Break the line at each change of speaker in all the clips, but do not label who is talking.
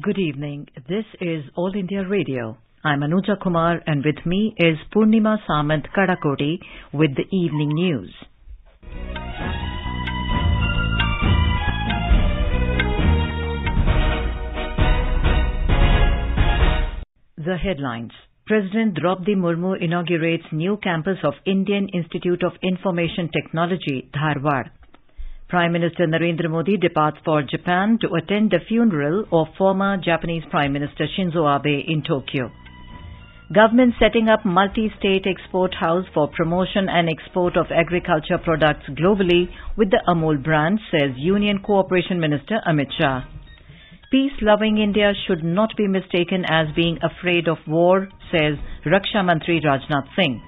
Good evening. This is All India Radio. I'm Anuja Kumar and with me is Purnima Samant Kadakoti with the evening news. The headlines. President Draupadi Murmu inaugurates new campus of Indian Institute of Information Technology, Dharwad. Prime Minister Narendra Modi departs for Japan to attend the funeral of former Japanese Prime Minister Shinzo Abe in Tokyo. Government setting up multi-state export house for promotion and export of agriculture products globally with the Amul brand, says Union Cooperation Minister Amit Shah. Peace-loving India should not be mistaken as being afraid of war, says Raksha Mantri Rajnath Singh.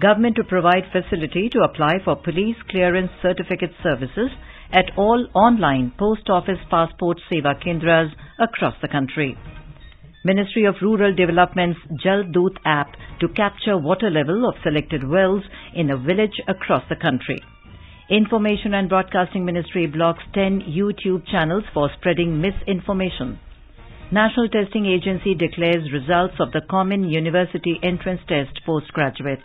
Government to provide facility to apply for police clearance certificate services at all online post office passport seva kendras across the country. Ministry of Rural Development's Jal Doot app to capture water level of selected wells in a village across the country. Information and Broadcasting Ministry blocks 10 YouTube channels for spreading misinformation. National Testing Agency declares results of the Common University Entrance Test postgraduate.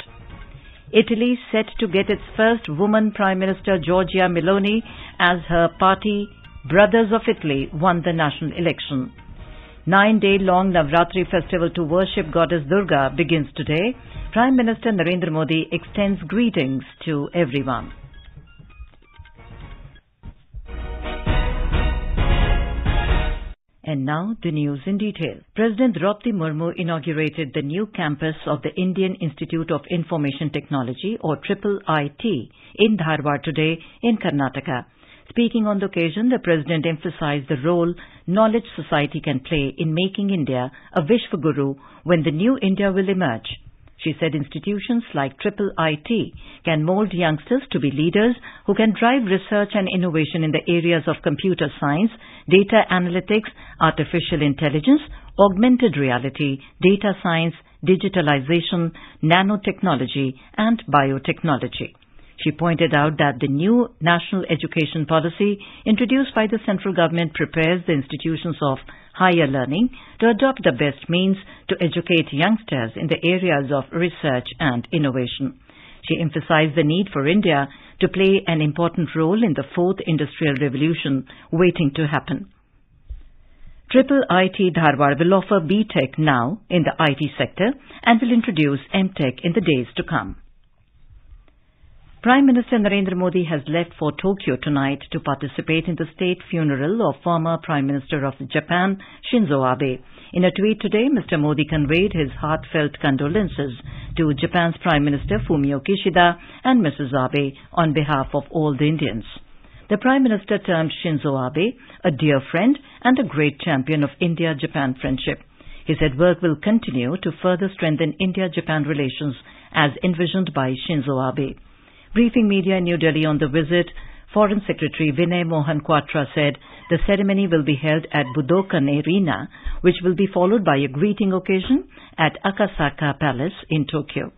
Italy set to get its first woman Prime Minister Giorgia Meloni as her party Brothers of Italy won the national election. Nine-day-long Navratri festival to worship goddess Durga begins today. Prime Minister Narendra Modi extends greetings to everyone. And now the news in detail. President Draupadi Murmu inaugurated the new campus of the Indian Institute of Information Technology or Triple IT in Dharwad today in Karnataka. Speaking on the occasion, the President emphasized the role knowledge society can play in making India a Vishwaguru when the new India will emerge. She said institutions like Triple IT can mold youngsters to be leaders who can drive research and innovation in the areas of computer science, data analytics, artificial intelligence, augmented reality, data science, digitalization, nanotechnology, and biotechnology. She pointed out that the new national education policy introduced by the central government prepares the institutions of higher learning to adopt the best means to educate youngsters in the areas of research and innovation. She emphasized the need for India to play an important role in the fourth industrial revolution waiting to happen. Triple IT Dharwad will offer BTech now in the IT sector and will introduce MTech in the days to come. Prime Minister Narendra Modi has left for Tokyo tonight to participate in the state funeral of former Prime Minister of Japan, Shinzo Abe. In a tweet today, Mr. Modi conveyed his heartfelt condolences to Japan's Prime Minister Fumio Kishida and Mrs. Abe on behalf of all the Indians. The Prime Minister termed Shinzo Abe a dear friend and a great champion of India-Japan friendship. He said work will continue to further strengthen India-Japan relations as envisioned by Shinzo Abe. Briefing media in New Delhi on the visit, Foreign Secretary Vinay Mohan Kwatra said the ceremony will be held at Budokan Arena, which will be followed by a greeting occasion at Akasaka Palace in Tokyo.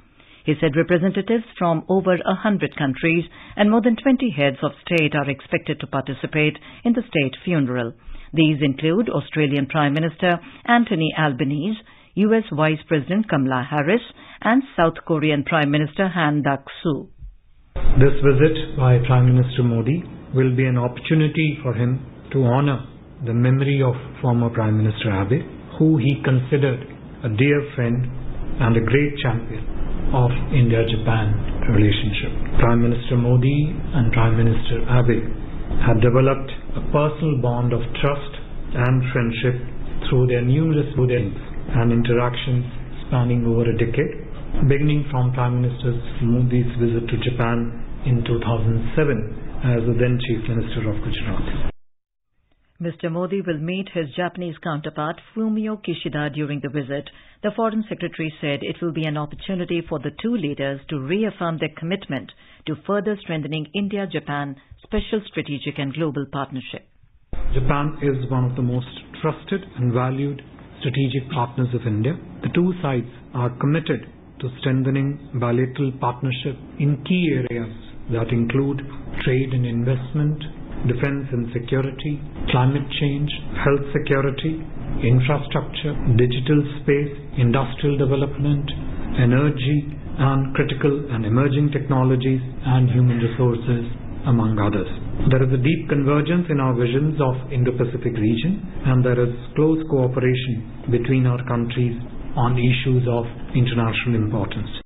He said representatives from over a hundred countries and more than 20 heads of state are expected to participate in the state funeral. These include Australian Prime Minister Anthony Albanese, US Vice President Kamala Harris, and South Korean Prime Minister Han Duck-soo.
This visit by Prime Minister Modi will be an opportunity for him to honor the memory of former Prime Minister Abe, who he considered a dear friend and a great champion of India-Japan relationship. Prime Minister Modi and Prime Minister Abe have developed a personal bond of trust and friendship through their numerous meetings and interactions spanning over a decade, beginning from Prime Minister Modi's visit to Japan in 2007 as the then Chief Minister of Gujarat.
Mr. Modi will meet his Japanese counterpart Fumio Kishida during the visit. The Foreign Secretary said it will be an opportunity for the two leaders to reaffirm their commitment to further strengthening India-Japan special strategic and global partnership.
Japan is one of the most trusted and valued strategic partners of India. The two sides are committed to strengthening bilateral partnership in key areas that include trade and investment, defense and security, climate change, health security, infrastructure, digital space, industrial development, energy, and critical and emerging technologies and human resources, among others. There is a deep convergence in our visions of Indo-Pacific region and there is close cooperation between our countries on issues of international importance.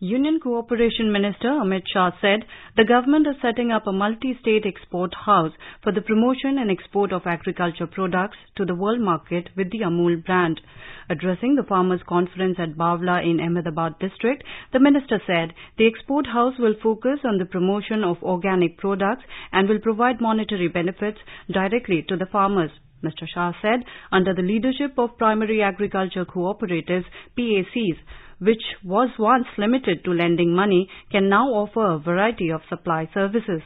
Union Cooperation Minister Amit Shah said the government is setting up a multi-state export house for the promotion and export of agriculture products to the world market with the Amul brand. Addressing the farmers conference at Bawla in Ahmedabad district, the minister said the export house will focus on the promotion of organic products and will provide monetary benefits directly to the farmers. Mr. Shah said under the leadership of primary agriculture cooperatives, PACs, which was once limited to lending money, can now offer a variety of supply services.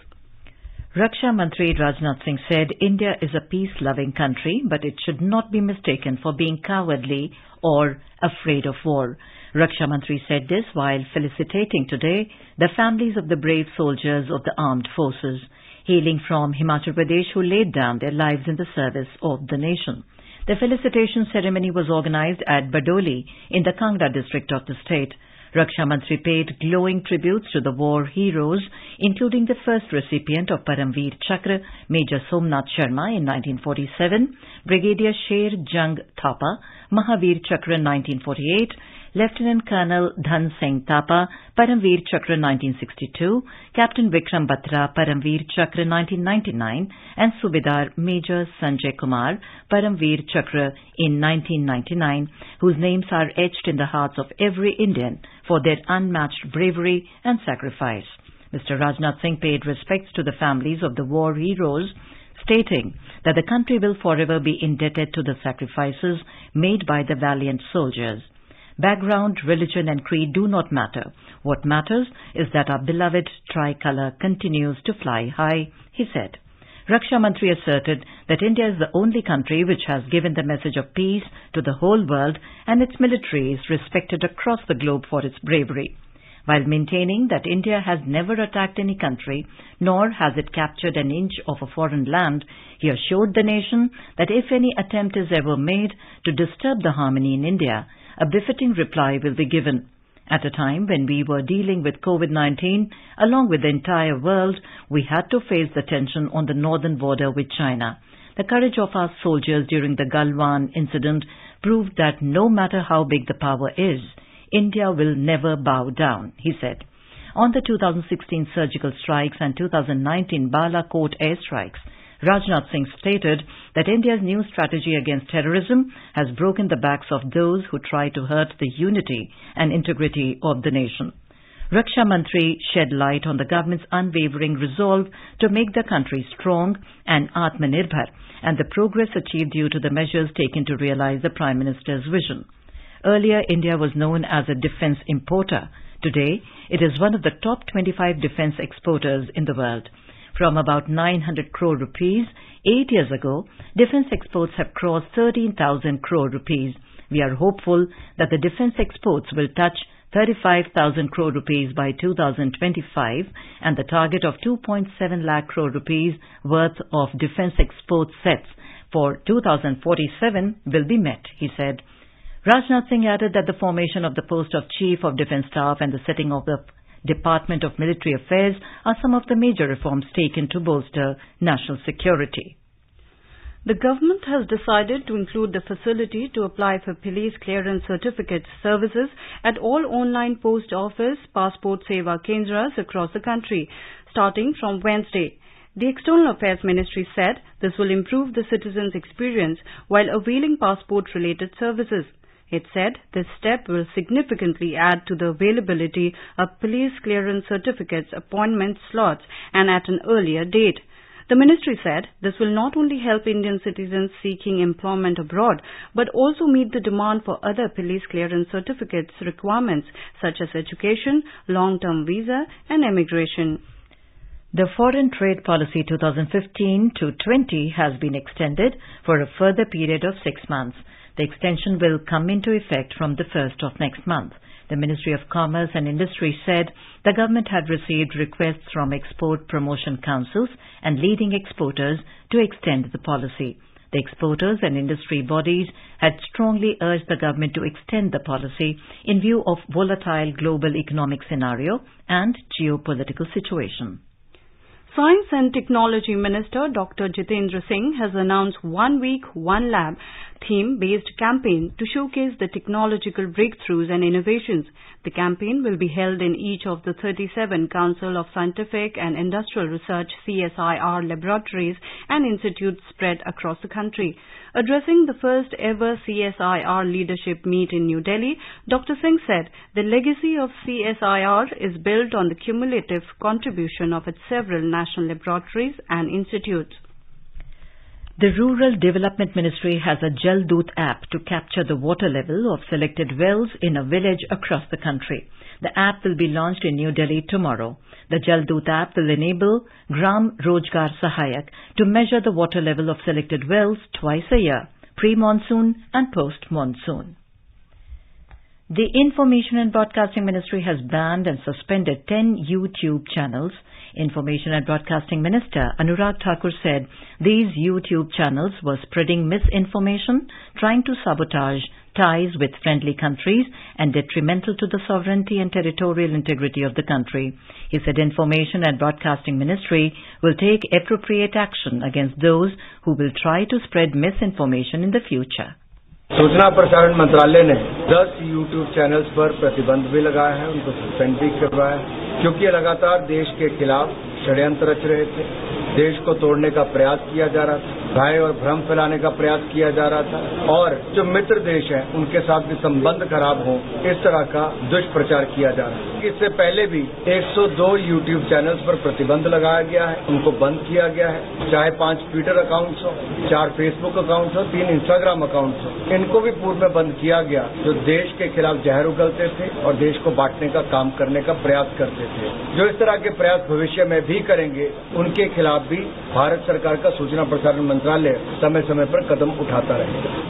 Raksha Mantri Rajnath Singh said India is a peace-loving country, but it should not be mistaken for being cowardly or afraid of war. Raksha Mantri said this while felicitating today the families of the brave soldiers of the armed forces, hailing from Himachal Pradesh who laid down their lives in the service of the nation. The felicitation ceremony was organized at Badoli in the Kangra district of the state. Raksha Mantri paid glowing tributes to the war heroes, including the first recipient of Paramveer Chakra, Major Somnath Sharma in 1947, Brigadier Sher Jung Thapa, Mahavir Chakra in 1948, Lieutenant Colonel Dhan Singh Thapa, Paramveer Chakra 1962, Captain Vikram Batra, Paramveer Chakra 1999, and Subedar Major Sanjay Kumar, Paramveer Chakra in 1999, whose names are etched in the hearts of every Indian for their unmatched bravery and sacrifice. Mr. Rajnath Singh paid respects to the families of the war heroes, stating that the country will forever be indebted to the sacrifices made by the valiant soldiers. Background, religion and creed do not matter. What matters is that our beloved tricolour continues to fly high, he said. Raksha Mantri asserted that India is the only country which has given the message of peace to the whole world and its military is respected across the globe for its bravery. While maintaining that India has never attacked any country, nor has it captured an inch of a foreign land, he assured the nation that if any attempt is ever made to disturb the harmony in India, a befitting reply will be given. At a time when we were dealing with COVID-19, along with the entire world, we had to face the tension on the northern border with China. The courage of our soldiers during the Galwan incident proved that no matter how big the power is, India will never bow down, he said. On the 2016 surgical strikes and 2019 Balakot airstrikes, Rajnath Singh stated that India's new strategy against terrorism has broken the backs of those who try to hurt the unity and integrity of the nation. Raksha Mantri shed light on the government's unwavering resolve to make the country strong and Atmanirbhar and the progress achieved due to the measures taken to realize the Prime Minister's vision. Earlier, India was known as a defense importer. Today, it is one of the top 25 defense exporters in the world. From about 900 crore rupees eight years ago, defense exports have crossed 13,000 crore rupees. We are hopeful that the defense exports will touch 35,000 crore rupees by 2025 and the target of 2.7 lakh crore rupees worth of defense export sets for 2047 will be met, he said. Rajnath Singh added that the formation of the post of Chief of Defence Staff and the setting of the Department of Military Affairs are some of the major reforms taken to bolster national security.
The government has decided to include the facility to apply for police clearance certificate services at all online post office passport seva kendras across the country, starting from Wednesday. The External Affairs Ministry said this will improve the citizens' experience while availing passport-related services. It said this step will significantly add to the availability of police clearance certificates appointment slots and at an earlier date. The ministry said this will not only help Indian citizens seeking employment abroad, but also meet the demand for other police clearance certificates requirements such as education, long-term visa and immigration.
The Foreign Trade Policy 2015 to 20 has been extended for a further period of six months. The extension will come into effect from the 1st of next month. The Ministry of Commerce and Industry said the government had received requests from export promotion councils and leading exporters to extend the policy. The exporters and industry bodies had strongly urged the government to extend the policy in view of volatile global economic scenario and geopolitical situation.
Science and Technology Minister Dr. Jitendra Singh has announced one week, one lab theme-based campaign to showcase the technological breakthroughs and innovations. The campaign will be held in each of the 37 Council of Scientific and Industrial Research CSIR laboratories and institutes spread across the country. Addressing the first ever CSIR leadership meet in New Delhi, Dr. Singh said the legacy of CSIR is built on the cumulative contribution of its several national laboratories and institutes.
The Rural Development Ministry has a Jal Doot app to capture the water level of selected wells in a village across the country. The app will be launched in New Delhi tomorrow. The Jal Doot app will enable Gram Rojgar Sahayak to measure the water level of selected wells twice a year, pre-monsoon and post-monsoon. The Information and Broadcasting Ministry has banned and suspended 10 YouTube channels. Information and Broadcasting Minister Anurag Thakur said these YouTube channels were spreading misinformation, trying to sabotage ties with friendly countries and detrimental to the sovereignty and territorial integrity of the country. He said Information and Broadcasting Ministry will take appropriate action against those who will try to spread misinformation in the future.
सूचना प्रसारण मंत्रालय ने 10 YouTube channels पर प्रतिबंध भी लगाया है, उनको सस्पेंड भी करवाया है, क्योंकि लगातार देश के खिलाफ षड्यंत्र रच रहे थे। देश को तोड़ने का प्रयास किया जा रहा था। भय और भ्रम फैलाने का प्रयास किया जा रहा था। और जो मित्र देश हैं, उनके साथ भी संबंध खराब हो, इस तरह का दुष्प्रचार किया जा रहा है। इससे पहले भी 102 यूट्यूब चैनल्स पर प्रतिबंध लगाया गया है, उनको बंद किया गया है। चाहे पाँच ट्विटर अकाउंट्स हो, चार फेसबुक अकाउंट्स हो, तीन इंस्टाग्राम अकाउंट्स हो, इनको भी पूर्व में बंद किया गया, जो देश के खिलाफ जहर उगलते थे और देश को बांटने का काम करने का प्रयास करते थे। जो इस तरह के प्रयास भविष्य में भी करेंगे, उनके खिलाफ भी भारत सरकार का सूचना प्रसारण मंत्रालय समय समय पर कदम उठाता रहेगा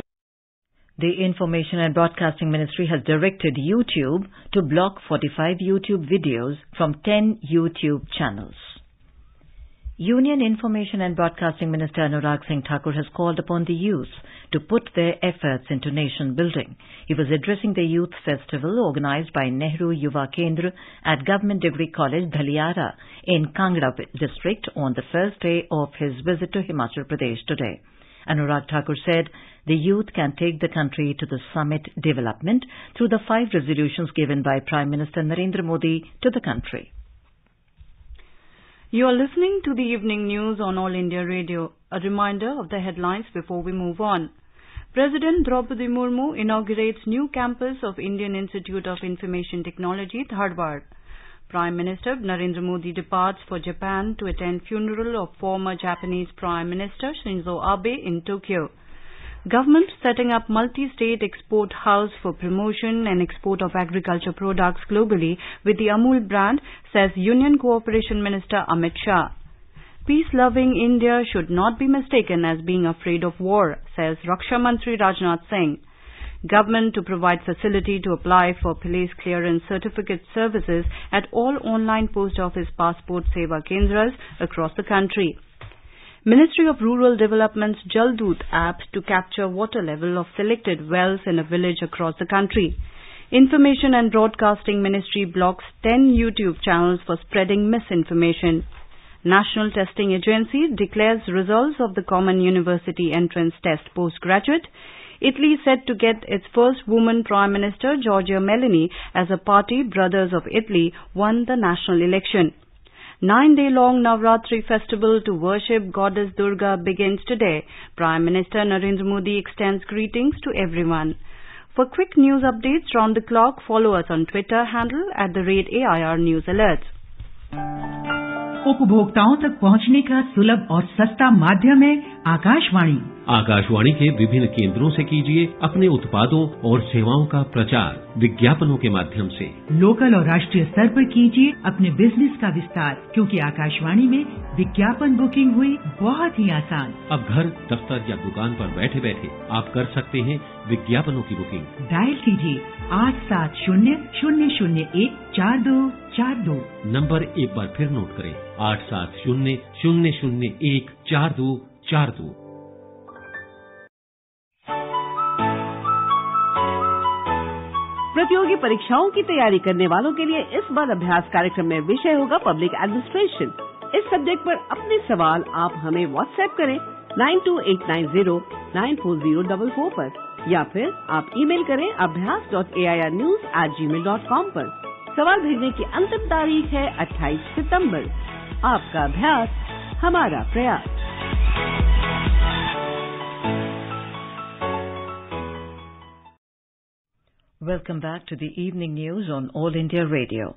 The Information and Broadcasting Ministry has directed YouTube to block 45 YouTube videos from 10 YouTube channels. Union Information and Broadcasting Minister Anurag Singh Thakur has called upon the youth to put their efforts into nation building. He was addressing the Youth Festival organized by Nehru Yuva Kendra at Government Degree College Dhaliara in Kangra district on the first day of his visit to Himachal Pradesh today. Anurag Thakur said the youth can take the country to the summit development through the five resolutions given by Prime Minister Narendra Modi to the country.
You are listening to the evening news on All India Radio. A reminder of the headlines before we move on. President Draupadi Murmu inaugurates new campus of Indian Institute of Information Technology, Dharwad. Prime Minister Narendra Modi departs for Japan to attend funeral of former Japanese Prime Minister Shinzo Abe in Tokyo. Government setting up multi-state export house for promotion and export of agriculture products globally with the Amul brand, says Union Cooperation Minister Amit Shah. Peace-loving India should not be mistaken as being afraid of war, says Raksha Mantri Rajnath Singh. Government to provide facility to apply for police clearance certificate services at all online post office passport seva kendras across the country. Ministry of Rural Development's Jal app to capture water level of selected wells in a village across the country. Information and Broadcasting Ministry blocks 10 YouTube channels for spreading misinformation. National Testing Agency declares results of the Common University Entrance Test postgraduate. Italy set to get its first woman Prime Minister, Giorgia Meloni, as a party, Brothers of Italy, won the national election. Nine-day-long Navratri festival to worship Goddess Durga begins today. Prime Minister Narendra Modi extends greetings to everyone. For quick news updates round the clock, follow us on Twitter handle at the rate AIR News Alerts.
उपभोक्ताओं तक पहुंचने का सुलभ और सस्ता माध्यम है आकाशवाणी।
आकाशवाणी के विभिन्न केंद्रों से कीजिए अपने उत्पादों और सेवाओं का प्रचार विज्ञापनों के माध्यम से।
लोकल और राष्ट्रीय स्तर पर कीजिए अपने बिज़नेस का विस्तार क्योंकि आकाशवाणी में विज्ञापन बुकिंग हुई बहुत ही आसान।
अब घर दफ्तर या दुकान पर बैठे बैठे आप कर सकते हैं विज्ञापनों की बुकिंग
डायल कीजिए आठ सात शून्य शून्य शून्य एक चार दो चार दो।
नंबर एक बार फिर नोट करें आठ सात शून्य शून्य शून्य एक चार दो चार दो।
प्रतियोगी परीक्षाओं की तैयारी करने वालों के लिए इस बार अभ्यास कार्यक्रम में विषय होगा पब्लिक एडमिनिस्ट्रेशन इस सब्जेक्ट पर अपने सवाल आप हमें व्हाट्सएप करें nine two eight nine zero nine four zero double four पर या फिर आप ईमेल करें Abhyas dot A I R news at Gmail dot com पर। सवाल भेजने की अंतिम तारीख है 28 सितंबर। आपका अभ्यास, हमारा प्रयास।
Welcome back to the evening news on All India Radio.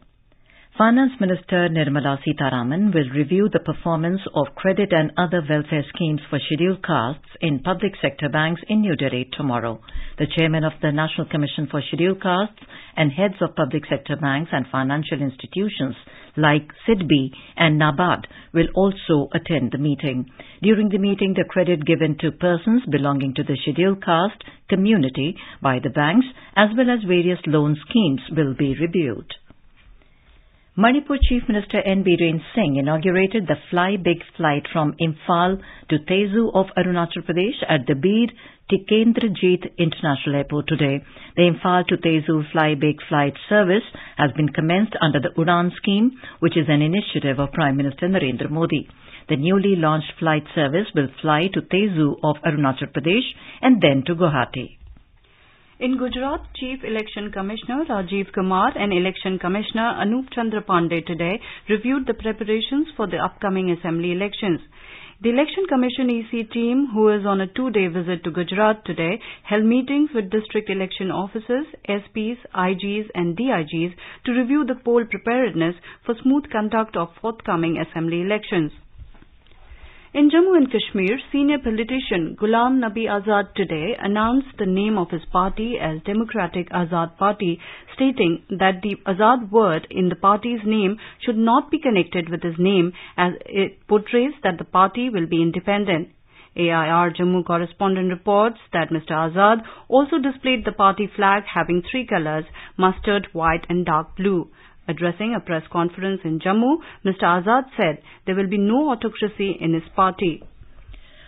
Finance Minister Nirmala Sitharaman will review the performance of credit and other welfare schemes for scheduled castes in public sector banks in New Delhi tomorrow. The chairman of the National Commission for Scheduled Castes and heads of public sector banks and financial institutions like SIDBI and NABARD will also attend the meeting. During the meeting, the credit given to persons belonging to the scheduled caste community by the banks as well as various loan schemes will be reviewed. Manipur Chief Minister N. Biren Singh inaugurated the Fly Big flight from Imphal to Tezu of Arunachal Pradesh at the Bir Tikendrajit International Airport today. The Imphal to Tezu Fly Big flight service has been commenced under the Udan scheme, which is an initiative of Prime Minister Narendra Modi. The newly launched flight service will fly to Tezu of Arunachal Pradesh and then to Guwahati.
In Gujarat, Chief Election Commissioner Rajiv Kumar and Election Commissioner Anup Chandra Pandey today reviewed the preparations for the upcoming assembly elections. The Election Commission EC team, who is on a two-day visit to Gujarat today, held meetings with district election officers, SPs, IGs and DIGs to review the poll preparedness for smooth conduct of forthcoming assembly elections. In Jammu and Kashmir, senior politician Ghulam Nabi Azad today announced the name of his party as Democratic Azad Party, stating that the Azad word in the party's name should not be connected with his name as it portrays that the party will be independent. AIR Jammu correspondent reports that Mr. Azad also displayed the party flag having three colors, mustard, white and dark blue. Addressing a press conference in Jammu, Mr. Azad said there will be no autocracy in his party.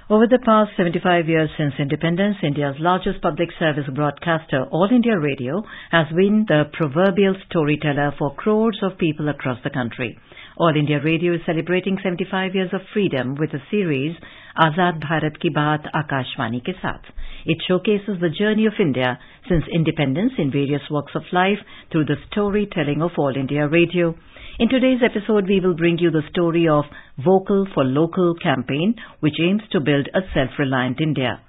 Over the past 75 years since independence, India's largest public service broadcaster, All India Radio, has been the proverbial storyteller for crores of people across the country. All India Radio is celebrating 75 years of freedom with a series, Azad Bharat Ki Baat Akashvani ke Saath. It showcases the journey of India since independence in various walks of life through the storytelling of All India Radio. In today's episode, we will bring you the story of Vocal for Local campaign, which aims to build a self-reliant India.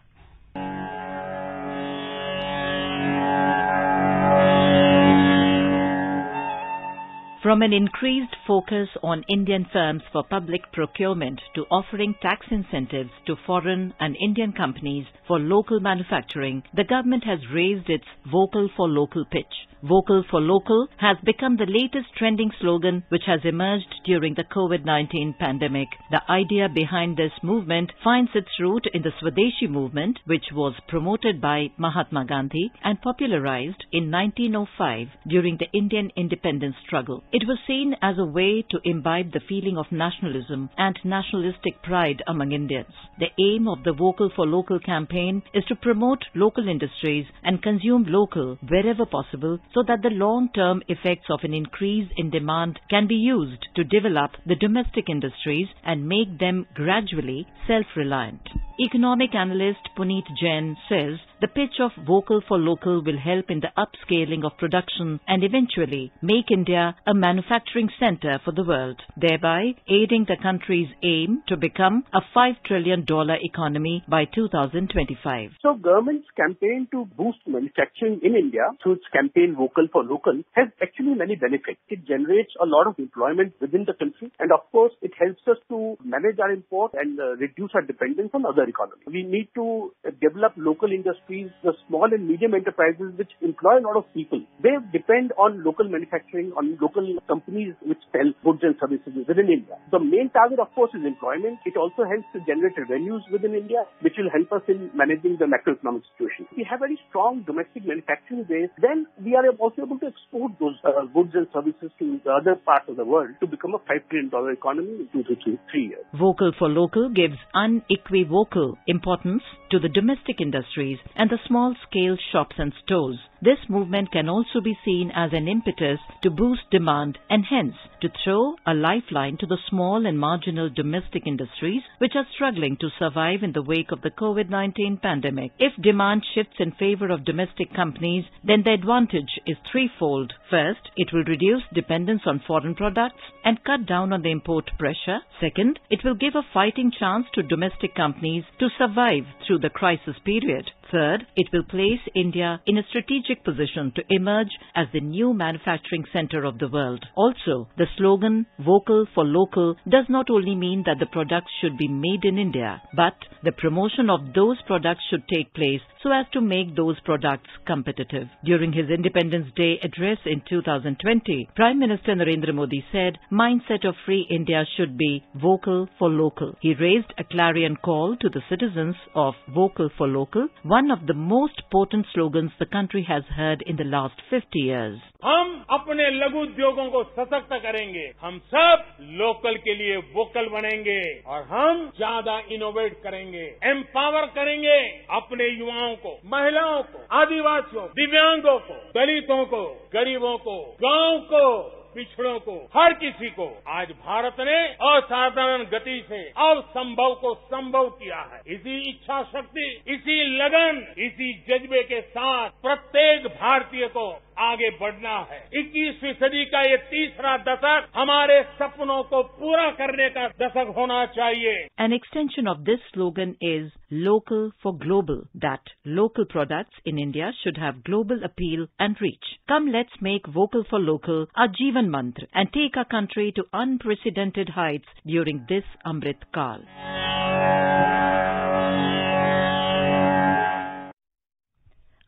From an increased focus on Indian firms for public procurement to offering tax incentives to foreign and Indian companies for local manufacturing, the government has raised its Vocal for Local pitch. Vocal for Local has become the latest trending slogan which has emerged during the COVID-19 pandemic. The idea behind this movement finds its root in the Swadeshi movement which was promoted by Mahatma Gandhi and popularized in 1905 during the Indian independence struggle. It was seen as a way to imbibe the feeling of nationalism and nationalistic pride among Indians. The aim of the Vocal for Local campaign is to promote local industries and consume local wherever possible so that the long-term effects of an increase in demand can be used to develop the domestic industries and make them gradually self-reliant. Economic analyst Puneet Jain says the pitch of vocal for local will help in the upscaling of production and eventually make India a manufacturing center for the world, thereby aiding the country's aim to become a $5 trillion economy by 2025.
So government's campaign to boost manufacturing in India through its campaign Vocal for Local has actually many benefits. It generates a lot of employment within the country and of course it helps us to manage our import and uh, reduce our dependence on other economies. We need to uh, develop local industries, the small and medium enterprises which employ a lot of people. They depend on local manufacturing, on local companies which sell goods and services within India. The main target of course is employment. It also helps to generate revenues within India which will help us in managing the macroeconomic situation. If we have very strong domestic manufacturing base, then we are also able to export those uh, goods and services to the other parts of the world to become a $5 trillion economy in two to three, three years.
Vocal for Local gives unequivocal importance to the domestic industries and the small-scale shops and stores. This movement can also be seen as an impetus to boost demand and hence to throw a lifeline to the small and marginal domestic industries which are struggling to survive in the wake of the COVID-19 pandemic. If demand shifts in favor of domestic companies, then the advantage is threefold. First, it will reduce dependence on foreign products and cut down on the import pressure. Second, it will give a fighting chance to domestic companies to survive through the crisis period. Third, it will place India in a strategic position to emerge as the new manufacturing center of the world. Also, the slogan Vocal for Local does not only mean that the products should be made in India, but the promotion of those products should take place so as to make those products competitive. During his Independence Day address in 2020, Prime Minister Narendra Modi said, mindset of free India should be vocal for local. He raised a clarion call to the citizens of vocal for local, one of the most potent slogans the country has heard in the last 50 years.
हम अपने लघु उद्योगों को सशक्त करेंगे हम सब local के लिए वोकल बनेंगे और हम ज़्यादा इनोवेट करेंगे एम्पावर करेंगे अपने युवाओं को, महिलाओं को, आदिवासियों, दिव्यांगों को, दलितों को, गरीबों को, गाँव को पिछड़ों को हर किसी को। आज भारत ने असाधारण गति से असंभव को संभव किया है। इसी इच्छा शक्ति इसी लगन इसी जज्बे के साथ प्रत्येक भारतीय को आगे बढ़ना है। इक्कीसवीं सदी का ये तीसरा दशक हमारे सपनों को पूरा करने का दशक होना चाहिए।
An extension of this slogan is local for global that local products in India should have global appeal and reach come let's make vocal for local a jeevan mantra and take a country to unprecedented heights during this Amrit Kaal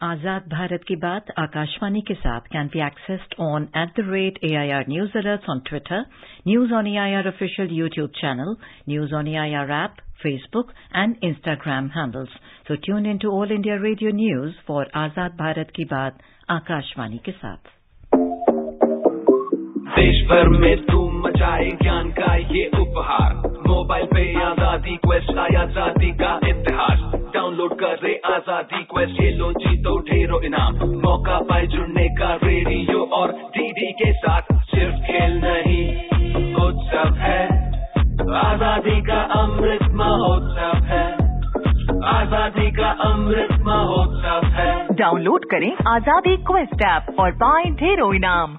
आज़ाद भारत की बात आकाशवाणी के साथ can be accessed on at the rate A I R news alerts on Twitter news on A I R official YouTube channel news on A I R app Facebook, and Instagram handles. So tune in to All India Radio News for Azad Bharat की बात आकाशवाणी के साथ
देश भर में धूम मचाए ज्ञान का ये उपहार मोबाइल पे आज़ादी क्वेस्ट आया आज़ादी क्वेस्ट ये लो जीतो ढेरों इनाम। मौका पाए जुड़ने का रेडियो और डीडी के साथ। सिर्फ़ खेल नहीं, उत्सव है। आज़ादी का अमृत महोत्सव है। आज़ादी का अमृत महोत्सव है।
डाउनलोड करें आज़ादी क्वेस्ट ऐप और पाएँ ढेरों इनाम।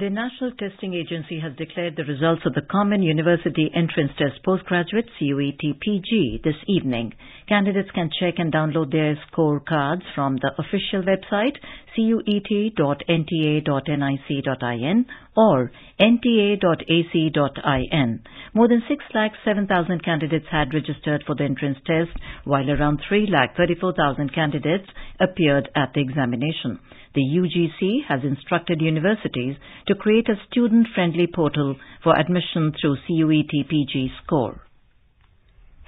The National Testing Agency has declared the results of the Common University Entrance Test Postgraduate CUET PG this evening. Candidates can check and download their scorecards from the official website cuet.nta.nic.in or nta.ac.in. More than 6,07,000 candidates had registered for the entrance test, while around 3,34,000 candidates appeared at the examination. The UGC has instructed universities to create a student-friendly portal for admission through CUET PG score.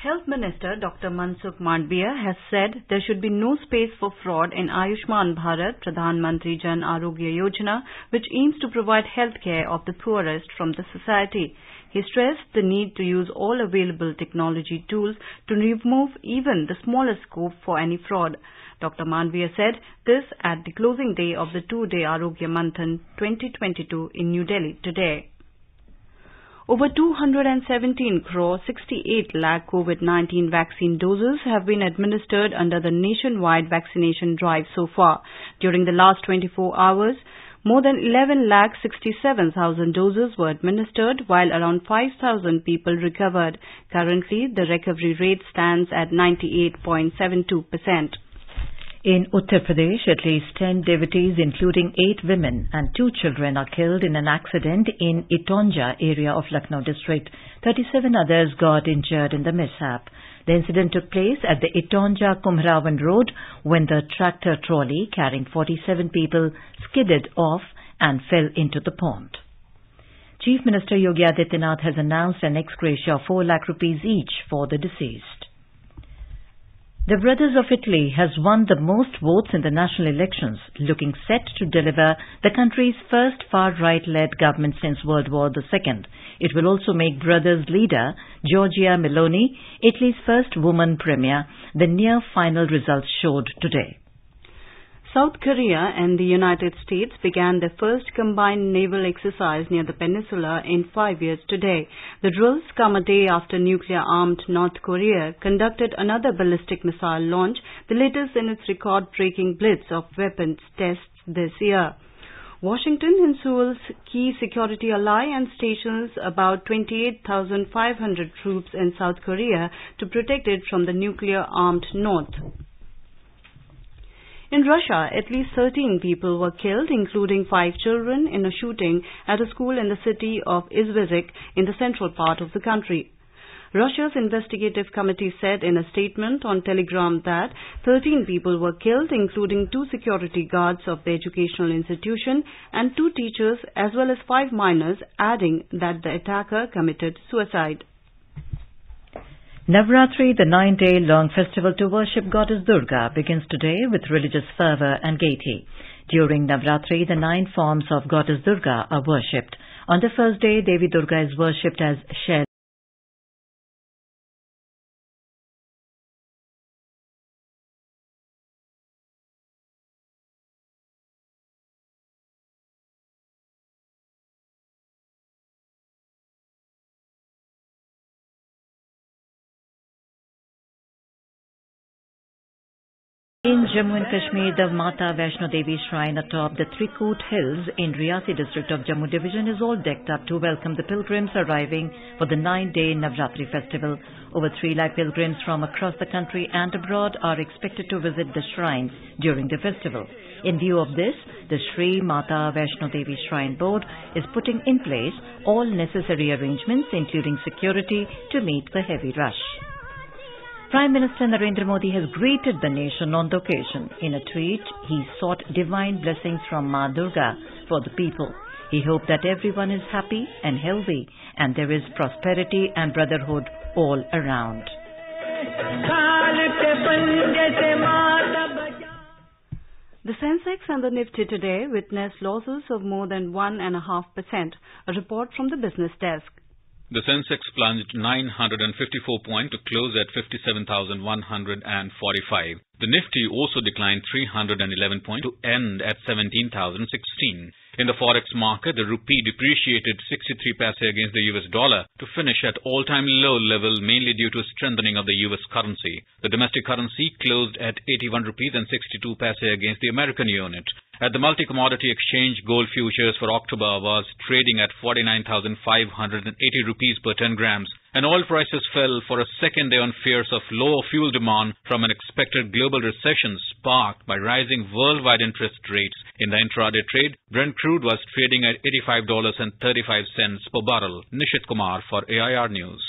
Health Minister Dr. Mansukh Mandaviya has said there should be no space for fraud in Ayushman Bharat Pradhan Mantri Jan Arogya Yojana, which aims to provide health care of the poorest from the society. He stressed the need to use all available technology tools to remove even the smallest scope for any fraud. Dr. Mandaviya said this at the closing day of the two-day Arogya Manthan 2022 in New Delhi today. Over 217 crore 68 lakh COVID-19 vaccine doses have been administered under the nationwide vaccination drive so far. During the last 24 hours, more than 11 lakh 67,000 doses were administered while around 5,000 people recovered. Currently, the recovery rate stands at 98.72%.
In Uttar Pradesh, at least 10 devotees, including 8 women and 2 children, are killed in an accident in Itaunja area of Lucknow district. 37 others got injured in the mishap. The incident took place at the Itaunja Kumhravan road when the tractor trolley carrying 47 people skidded off and fell into the pond. Chief Minister Yogi Adityanath has announced an ex gratia of 4 lakh rupees each for the deceased. The Brothers of Italy has won the most votes in the national elections, looking set to deliver the country's first far-right-led government since World War II. It will also make Brothers leader Giorgia Meloni Italy's first woman premier, the near final results showed today.
South Korea and the United States began their first combined naval exercise near the peninsula in five years today. The drills come a day after nuclear-armed North Korea conducted another ballistic missile launch, the latest in its record-breaking blitz of weapons tests this year. Washington and Seoul's key security ally and stations about 28,500 troops in South Korea to protect it from the nuclear-armed North. In Russia, at least 13 people were killed, including five children, in a shooting at a school in the city of Izhevsk in the central part of the country. Russia's investigative committee said in a statement on Telegram that 13 people were killed, including two security guards of the educational institution and two teachers, as well as five minors, adding that the attacker committed suicide.
Navratri, the nine-day-long festival to worship goddess Durga, begins today with religious fervor and gaiety. During Navratri, the nine forms of goddess Durga are worshipped. On the first day, Devi Durga is worshipped as Shail. In Jammu and Kashmir, the Mata Vaishno Devi shrine atop the Trikut Hills in Reasi district of Jammu division is all decked up to welcome the pilgrims arriving for the nine-day Navratri festival. Over 3 lakh pilgrims from across the country and abroad are expected to visit the shrine during the festival. In view of this, the Sri Mata Vaishno Devi Shrine Board is putting in place all necessary arrangements including security to meet the heavy rush. Prime Minister Narendra Modi has greeted the nation on the occasion. In a tweet, he sought divine blessings from Ma Durga for the people. He hoped that everyone is happy and healthy and there is prosperity and brotherhood all around.
The Sensex and the Nifty today witnessed losses of more than 1.5%. A report from the business desk.
The Sensex plunged 954 points to close at 57,145. The Nifty also declined 311 points to end at 17,016. In the forex market, the rupee depreciated 63 paise against the US dollar to finish at all-time low level mainly due to strengthening of the US currency. The domestic currency closed at 81 rupees and 62 paise against the American unit. At the multi-commodity exchange, gold futures for October was trading at 49,580 rupees per 10 grams, and oil prices fell for a second day on fears of lower fuel demand from an expected global recession sparked by rising worldwide interest rates. In the intraday trade, Brent crude was trading at $85.35 per barrel. Nishit Kumar for AIR News.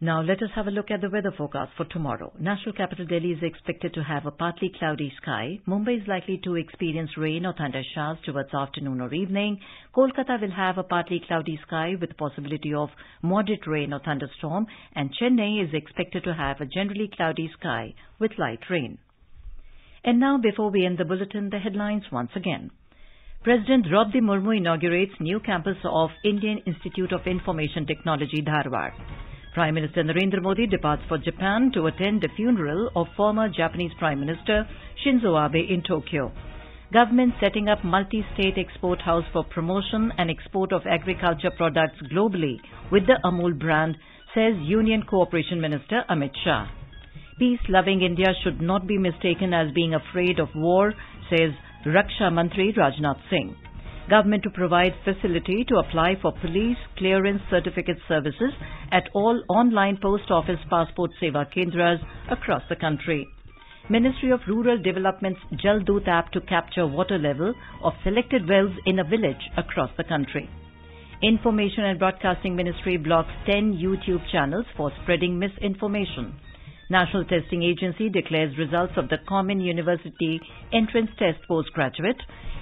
Now let us have a look at the weather forecast for tomorrow. National capital Delhi is expected to have a partly cloudy sky. Mumbai is likely to experience rain or thunder showers towards afternoon or evening. Kolkata will have a partly cloudy sky with possibility of moderate rain or thunderstorm. And Chennai is expected to have a generally cloudy sky with light rain. And now before we end the bulletin, the headlines once again. President Draupadi Murmu inaugurates new campus of Indian Institute of Information Technology, Dharwad. Prime Minister Narendra Modi departs for Japan to attend the funeral of former Japanese Prime Minister Shinzo Abe in Tokyo. Government setting up multi-state export house for promotion and export of agriculture products globally with the Amul brand, says Union Cooperation Minister Amit Shah. Peace-loving India should not be mistaken as being afraid of war, says Raksha Mantri Rajnath Singh government to provide facility to apply for police clearance certificate services at all online post office passport seva kendras across the country. Ministry of Rural Development's Jal Doot app to capture water level of selected wells in a village across the country. Information and Broadcasting Ministry blocks 10 YouTube channels for spreading misinformation. National Testing Agency declares results of the Common University Entrance Test postgraduate.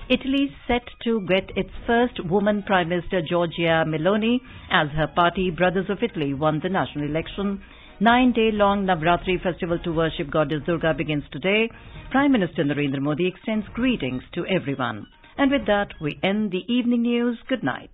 Italy set to get its first woman Prime Minister Giorgia Meloni as her party Brothers of Italy won the national election. Nine-day-long Navratri festival to worship goddess Durga begins today. Prime Minister Narendra Modi extends greetings to everyone. And with that, we end the evening news. Good night.